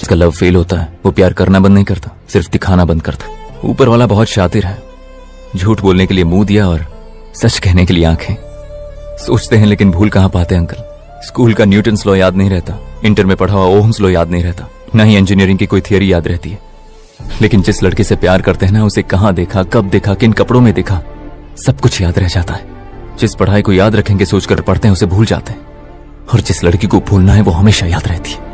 जिसका love fail होता है, वो प्यार करना बंद नहीं करता, सिर्फ़ दिखाना बंद करता ऊपर वाला बहुत शातिर है। झूठ बोलने के लिए मुँह दिया और सच कहने के लिए आँखें। सोचते हैं लेकिन भूल कहाँ पाते अंकल? स्कूल का न्यूटन लॉ याद नहीं रहता, इंटर में पढ़ा हुआ ओम्स लॉ याद नहीं रहता, ना ही इंजीनियरिंग की कोई थियरी याद रहती है। लेकिन जिस लड़के से प्यार करते हैं ना, उसे कहाँ देखा, कब देखा, किन कपड़ों में देखा, सब कुछ याद रह जाता है। जिस पढ़ाई को याद रखेंगे, सोचकर पढ़ते हैं, उसे भूल जाते हैं। और जिस लड़की को भूलना है, वो हमेशा याद रहती है।